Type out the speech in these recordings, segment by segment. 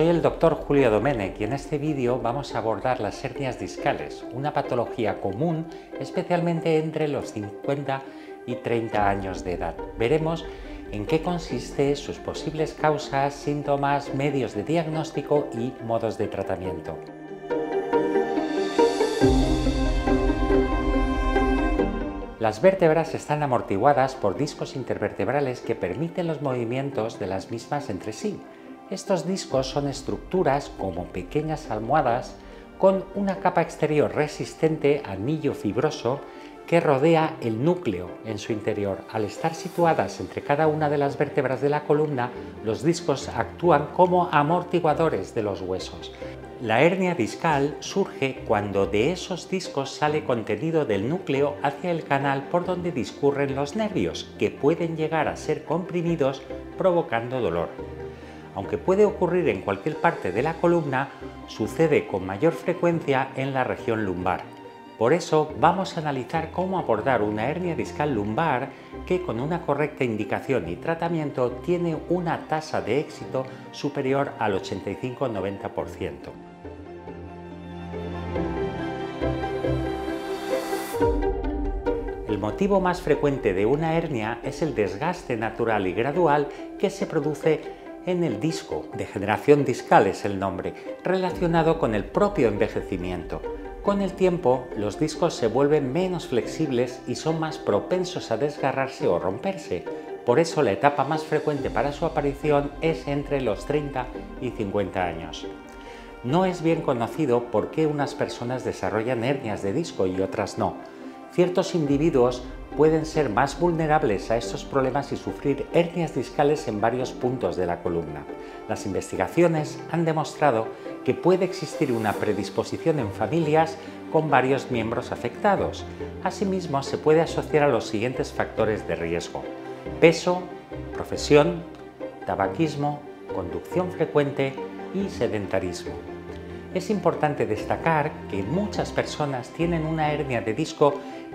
soy el doctor Julio Domenech y en este vídeo vamos a abordar las hernias discales, una patología común especialmente entre los 50 y 30 años de edad. Veremos en qué consiste, sus posibles causas, síntomas, medios de diagnóstico y modos de tratamiento. Las vértebras están amortiguadas por discos intervertebrales que permiten los movimientos de las mismas entre sí. Estos discos son estructuras como pequeñas almohadas con una capa exterior resistente, anillo fibroso, que rodea el núcleo en su interior. Al estar situadas entre cada una de las vértebras de la columna, los discos actúan como amortiguadores de los huesos. La hernia discal surge cuando de esos discos sale contenido del núcleo hacia el canal por donde discurren los nervios, que pueden llegar a ser comprimidos provocando dolor. Aunque puede ocurrir en cualquier parte de la columna, sucede con mayor frecuencia en la región lumbar. Por eso vamos a analizar cómo abordar una hernia discal lumbar que con una correcta indicación y tratamiento tiene una tasa de éxito superior al 85-90%. El motivo más frecuente de una hernia es el desgaste natural y gradual que se produce en el disco, degeneración discal es el nombre, relacionado con el propio envejecimiento. Con el tiempo, los discos se vuelven menos flexibles y son más propensos a desgarrarse o romperse. Por eso la etapa más frecuente para su aparición es entre los 30 y 50 años. No es bien conocido por qué unas personas desarrollan hernias de disco y otras no ciertos individuos pueden ser más vulnerables a estos problemas y sufrir hernias discales en varios puntos de la columna. Las investigaciones han demostrado que puede existir una predisposición en familias con varios miembros afectados. Asimismo, se puede asociar a los siguientes factores de riesgo. Peso, profesión, tabaquismo, conducción frecuente y sedentarismo. Es importante destacar que muchas personas tienen una hernia de disco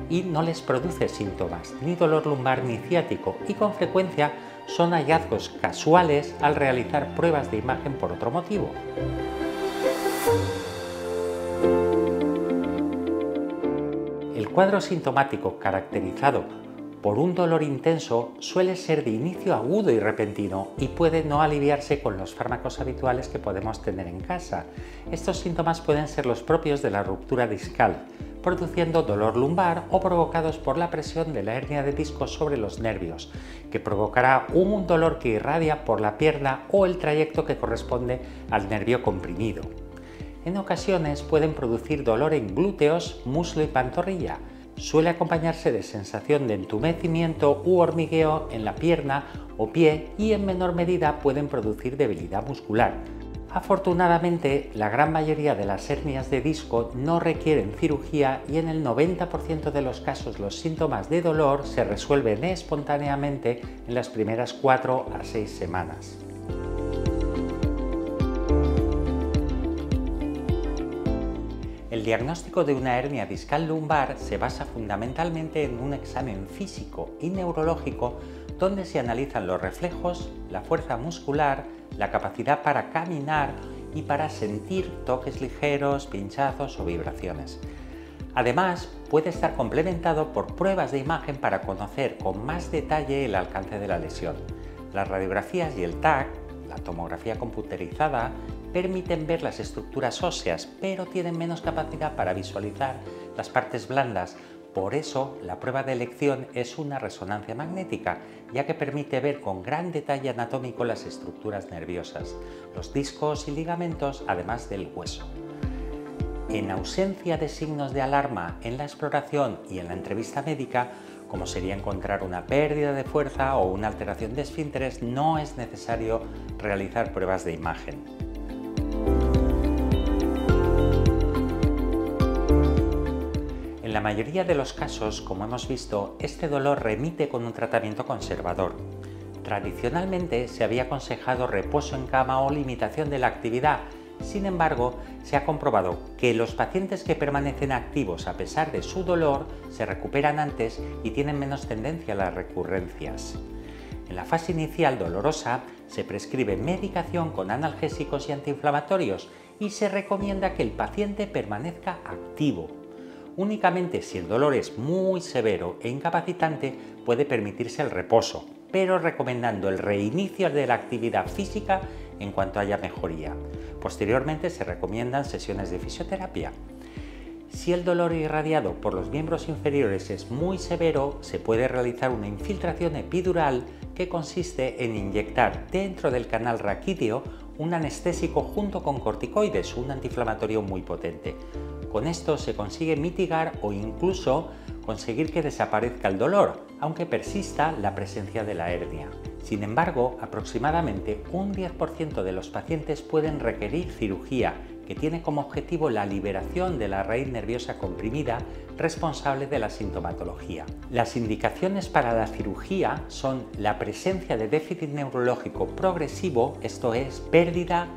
y no les produce síntomas, ni dolor lumbar ni ciático, y con frecuencia son hallazgos casuales al realizar pruebas de imagen por otro motivo. El cuadro sintomático caracterizado por un dolor intenso suele ser de inicio agudo y repentino y puede no aliviarse con los fármacos habituales que podemos tener en casa. Estos síntomas pueden ser los propios de la ruptura discal, produciendo dolor lumbar o provocados por la presión de la hernia de disco sobre los nervios, que provocará un dolor que irradia por la pierna o el trayecto que corresponde al nervio comprimido. En ocasiones pueden producir dolor en glúteos, muslo y pantorrilla, suele acompañarse de sensación de entumecimiento u hormigueo en la pierna o pie y en menor medida pueden producir debilidad muscular. Afortunadamente, la gran mayoría de las hernias de disco no requieren cirugía y en el 90% de los casos los síntomas de dolor se resuelven espontáneamente en las primeras 4 a 6 semanas. El diagnóstico de una hernia discal lumbar se basa fundamentalmente en un examen físico y neurológico donde se analizan los reflejos, la fuerza muscular, la capacidad para caminar y para sentir toques ligeros, pinchazos o vibraciones. Además, puede estar complementado por pruebas de imagen para conocer con más detalle el alcance de la lesión. Las radiografías y el TAC, la tomografía computerizada, permiten ver las estructuras óseas, pero tienen menos capacidad para visualizar las partes blandas. Por eso, la prueba de elección es una resonancia magnética, ya que permite ver con gran detalle anatómico las estructuras nerviosas, los discos y ligamentos, además del hueso. En ausencia de signos de alarma en la exploración y en la entrevista médica, como sería encontrar una pérdida de fuerza o una alteración de esfínteres, no es necesario realizar pruebas de imagen. Mayoría de los casos, como hemos visto, este dolor remite con un tratamiento conservador. Tradicionalmente se había aconsejado reposo en cama o limitación de la actividad, sin embargo, se ha comprobado que los pacientes que permanecen activos a pesar de su dolor se recuperan antes y tienen menos tendencia a las recurrencias. En la fase inicial dolorosa se prescribe medicación con analgésicos y antiinflamatorios y se recomienda que el paciente permanezca activo. Únicamente si el dolor es muy severo e incapacitante puede permitirse el reposo, pero recomendando el reinicio de la actividad física en cuanto haya mejoría. Posteriormente se recomiendan sesiones de fisioterapia. Si el dolor irradiado por los miembros inferiores es muy severo, se puede realizar una infiltración epidural que consiste en inyectar dentro del canal raquídeo un anestésico junto con corticoides, un antiinflamatorio muy potente. Con esto se consigue mitigar o incluso conseguir que desaparezca el dolor, aunque persista la presencia de la hernia. Sin embargo, aproximadamente un 10% de los pacientes pueden requerir cirugía que tiene como objetivo la liberación de la raíz nerviosa comprimida responsable de la sintomatología. Las indicaciones para la cirugía son la presencia de déficit neurológico progresivo, esto es, pérdida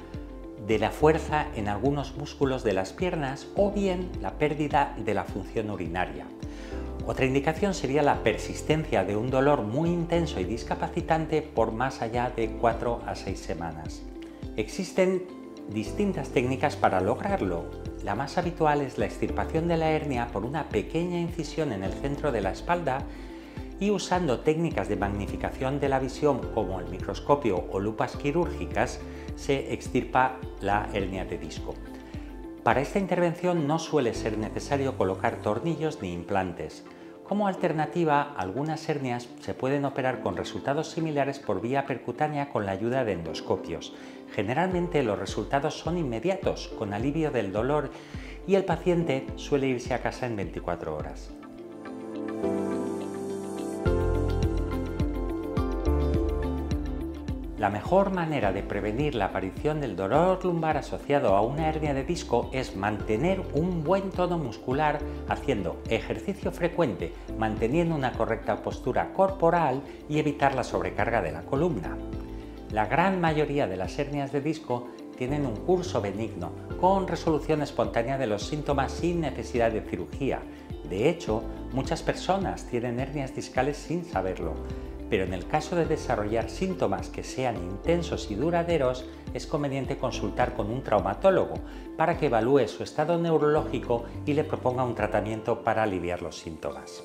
de la fuerza en algunos músculos de las piernas o bien la pérdida de la función urinaria. Otra indicación sería la persistencia de un dolor muy intenso y discapacitante por más allá de 4 a 6 semanas. Existen distintas técnicas para lograrlo. La más habitual es la extirpación de la hernia por una pequeña incisión en el centro de la espalda y usando técnicas de magnificación de la visión como el microscopio o lupas quirúrgicas se extirpa la hernia de disco. Para esta intervención no suele ser necesario colocar tornillos ni implantes. Como alternativa, algunas hernias se pueden operar con resultados similares por vía percutánea con la ayuda de endoscopios. Generalmente los resultados son inmediatos, con alivio del dolor y el paciente suele irse a casa en 24 horas. La mejor manera de prevenir la aparición del dolor lumbar asociado a una hernia de disco es mantener un buen tono muscular haciendo ejercicio frecuente, manteniendo una correcta postura corporal y evitar la sobrecarga de la columna. La gran mayoría de las hernias de disco tienen un curso benigno, con resolución espontánea de los síntomas sin necesidad de cirugía. De hecho, muchas personas tienen hernias discales sin saberlo pero en el caso de desarrollar síntomas que sean intensos y duraderos, es conveniente consultar con un traumatólogo para que evalúe su estado neurológico y le proponga un tratamiento para aliviar los síntomas.